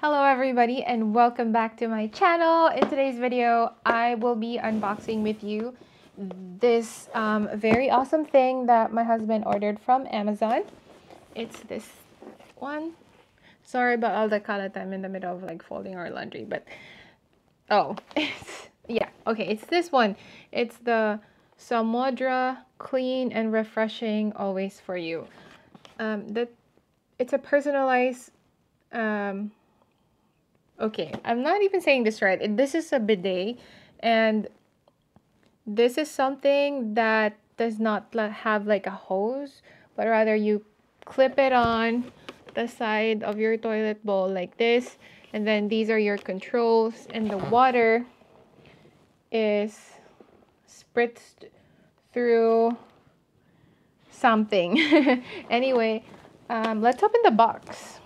Hello everybody and welcome back to my channel. In today's video, I will be unboxing with you this um, very awesome thing that my husband ordered from Amazon. It's this one. Sorry about all the kalat. I'm in the middle of like folding our laundry, but oh, it's, yeah, okay, it's this one. It's the Samudra Clean and Refreshing Always For You. Um, that it's a personalized um, okay, I'm not even saying this right. This is a bidet, and this is something that does not have like a hose, but rather you clip it on the side of your toilet bowl like this, and then these are your controls, and the water is spritzed through something. anyway, um, let's open the box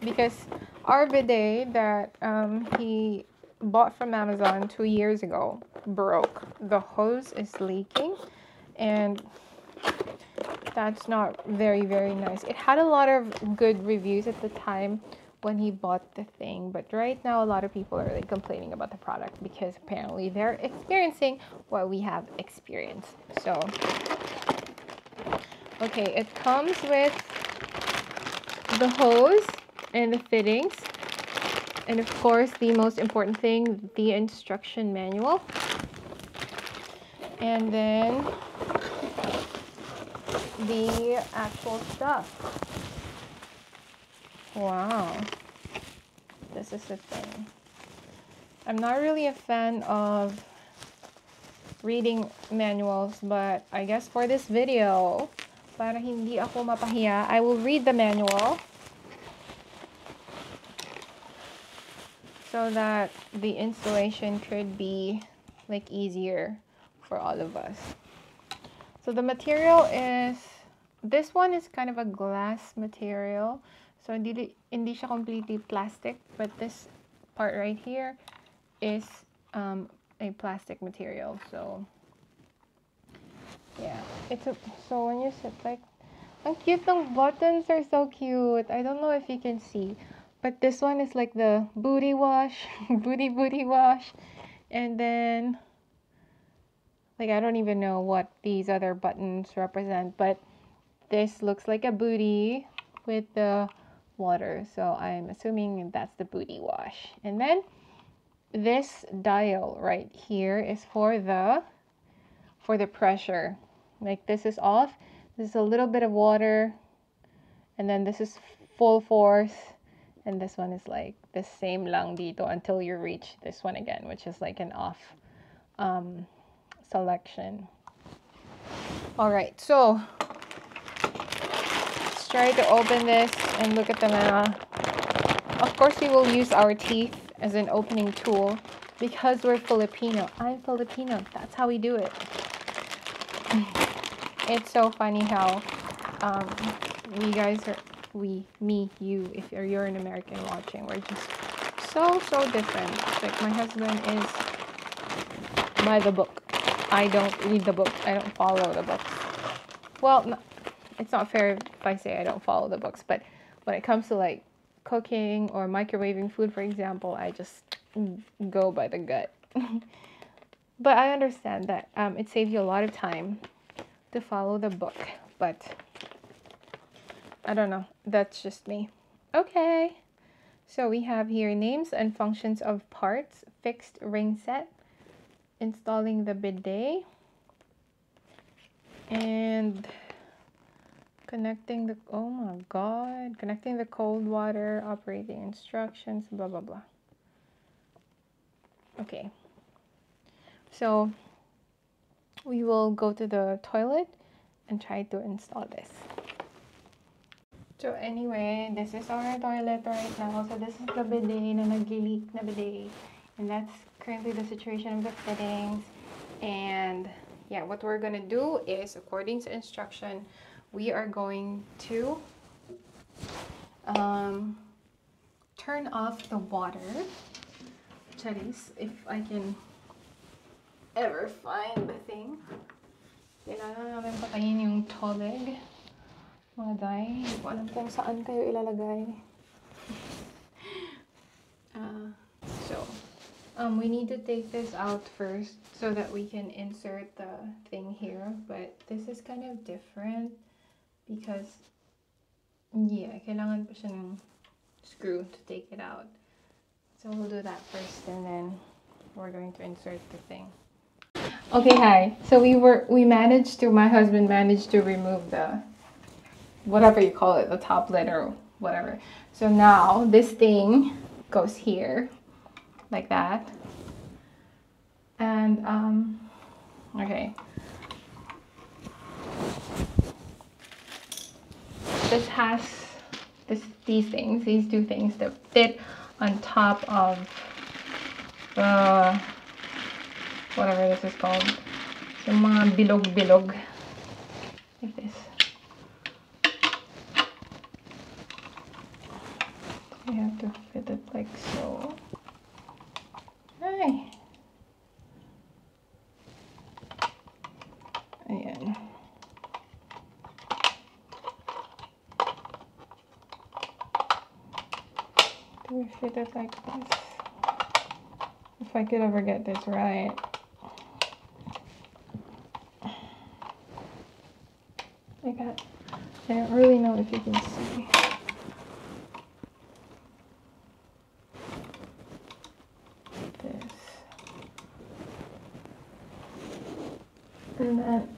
because our bidet that um, he bought from Amazon two years ago broke. The hose is leaking and that's not very very nice. It had a lot of good reviews at the time when he bought the thing but right now a lot of people are like complaining about the product because apparently they're experiencing what we have experienced. So okay, it comes with the hose and the fittings. And of course, the most important thing, the instruction manual. And then the actual stuff. Wow. This is the thing. I'm not really a fan of reading manuals, but I guess for this video, para hindi ako mapahiya, I will read the manual so that the installation could be like easier for all of us. So the material is, this one is kind of a glass material. So hindi, hindi siya completely plastic, but this part right here is um, a plastic material. So yeah, it's a, so when you sit like, ang cute ng buttons are so cute. I don't know if you can see. But this one is like the booty wash, booty booty wash. And then, like I don't even know what these other buttons represent, but this looks like a booty with the water. So I'm assuming that's the booty wash. And then this dial right here is for the for the pressure. Like this is off. This is a little bit of water. And then this is full force and this one is like the same lang dito until you reach this one again, which is like an off um, selection. All right, so let's try to open this and look at the mana. Of course, we will use our teeth as an opening tool because we're Filipino. I'm Filipino. That's how we do it. It's so funny how um, we guys are we, me, you, if you're, you're an American watching, we're just so, so different. Like my husband is by the book. I don't read the book. I don't follow the books. Well, no, it's not fair if I say I don't follow the books, but when it comes to like cooking or microwaving food, for example, I just go by the gut. but I understand that um, it saves you a lot of time to follow the book. But I don't know. That's just me. Okay. So we have here names and functions of parts, fixed ring set, installing the bidet, and connecting the, oh my god, connecting the cold water, operating instructions, blah, blah, blah. Okay. So we will go to the toilet and try to install this. So anyway, this is our toilet right now. So this is the bidet na nag-leak na bidet. And that's currently the situation of the fittings. And yeah, what we're gonna do is, according to instruction, we are going to um, turn off the water. Charis, if I can ever find the thing. Kailangan namin patayin yung tubig. Mga day, hindi ko alam kung saan kayo ilalagay. uh, so, um, we need to take this out first so that we can insert the thing here. But this is kind of different because, yeah, kailangan pa siya ng screw to take it out. So we'll do that first and then we're going to insert the thing. Okay, hi. So we were, we managed to, my husband managed to remove the whatever you call it, the top lid or whatever. So now this thing goes here like that. And, um, okay. This has this, these things, these two things that fit on top of the, whatever this is called. Yung mga bilog-bilog. Like this. You have to fit it like so. Hi. Ayan. Do we fit it like this? If I could ever get this right. I got, I don't really know if you can see. This. And then,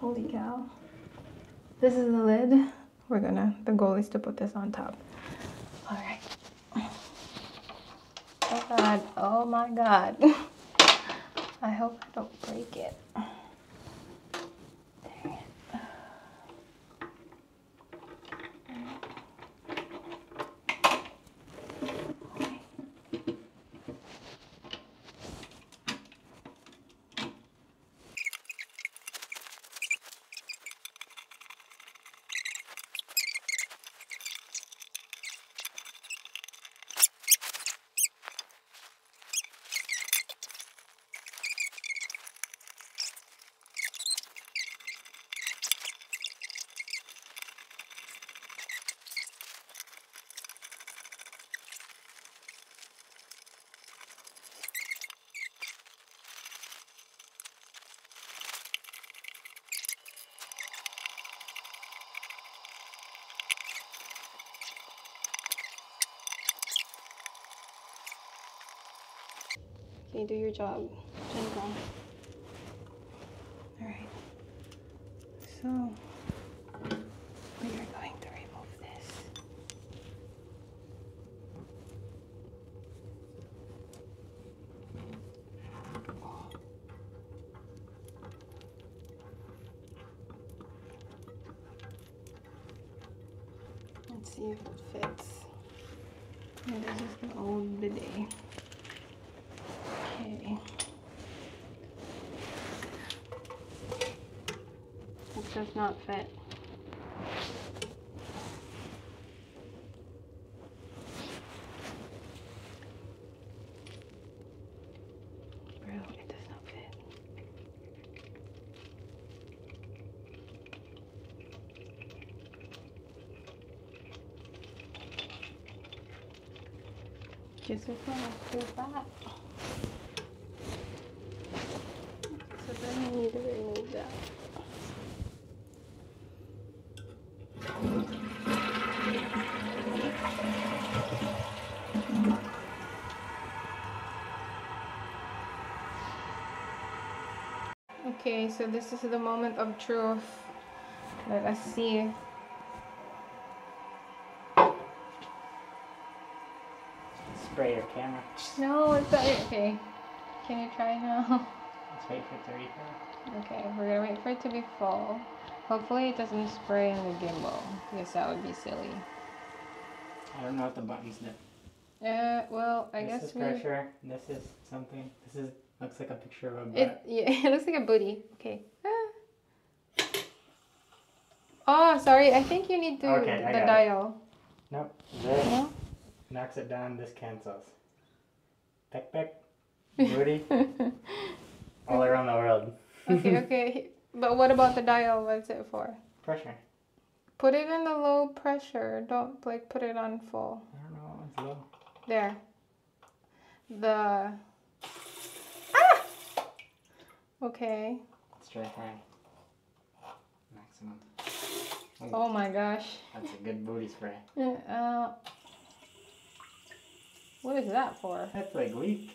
holy cow. This is the lid. We're gonna, the goal is to put this on top. All right. Oh God, oh my God. I hope I don't break it. Okay, do your job. Jennifer. Alright. So, we are going to remove this. Let's see if it fits. Yeah, this is the old bidet. Okay. It does not fit. Bro, it does not fit. Guess it's not too fat. So then I need to remove that. Okay, so this is the moment of truth. Let us see. Spray your camera. No, it's not. Okay. Can you try now? Let's wait for it to refill. Okay, we're gonna wait for it to be full. Hopefully it doesn't spray on the gimbal, because that would be silly. I don't know if the buttons do. Uh, well, I this guess is we. pressure. This is something. This is looks like a picture of a butt. It yeah, it looks like a booty. Okay. Ah. Oh, sorry. I think you need to Okay, the got it. dial. nope. This No. knocks it down. This cancels. Peck peck. Booty. all around the world. okay, okay. But what about the dial? What's it for? Pressure. Put it in the low pressure. Don't like put it on full. I don't know. It's low. There. the. Okay. Let's try high. Maximum. Ooh, Oh my gosh. That's a good booty spray. Uh, what is that for? That's like weak.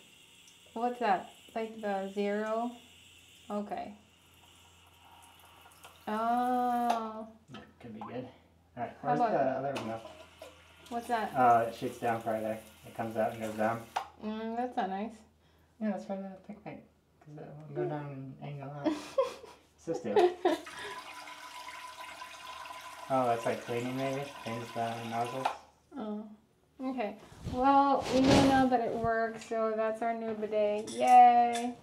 What's that? Like the zero? Okay. Oh, That could be good. Alright, where's the other one go? what's that? Oh, it shoots down farther. It comes out and goes down. Mm, that's not nice. Yeah, that's for the picnic. Because it won't go down and angle out. So still. Oh, that's like cleaning maybe? Cleans the nozzles. Oh, okay. Well, we know now that it works, so that's our new bidet. Yay!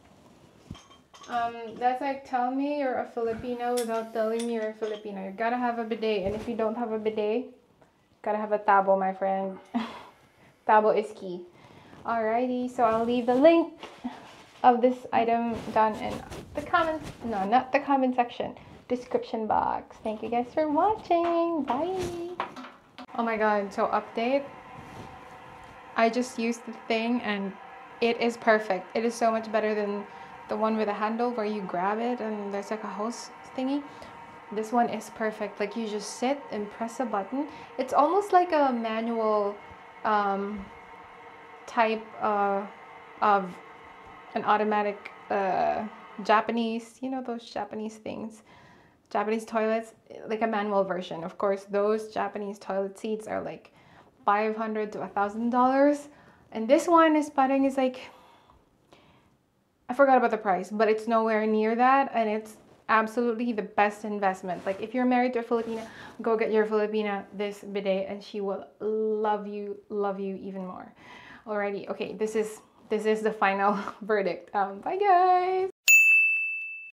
Um, that's like tell me you're a Filipino without telling me you're a Filipino. You gotta have a bidet, and if you don't have a bidet, gotta have a tabo, my friend. tabo is key. Alrighty, so I'll leave the link of this item down in the comments. No, not the comment section. Description box. Thank you guys for watching. Bye. Oh my god, so update. I just used the thing and it is perfect. It is so much better than the one with a handle where you grab it and there's like a hose thingy. This one is perfect. Like you just sit and press a button. It's almost like a manual um, type uh, of an automatic uh, Japanese, you know, those Japanese things. Japanese toilets, like a manual version. Of course, those Japanese toilet seats are like 500 to a thousand dollars, and this one is starting is like I forgot about the price, but it's nowhere near that, and it's absolutely the best investment. Like if you're married to a Filipina, go get your Filipina this bidet, and she will love you, love you even more. Alrighty, okay, this is this is the final verdict. Um, bye guys.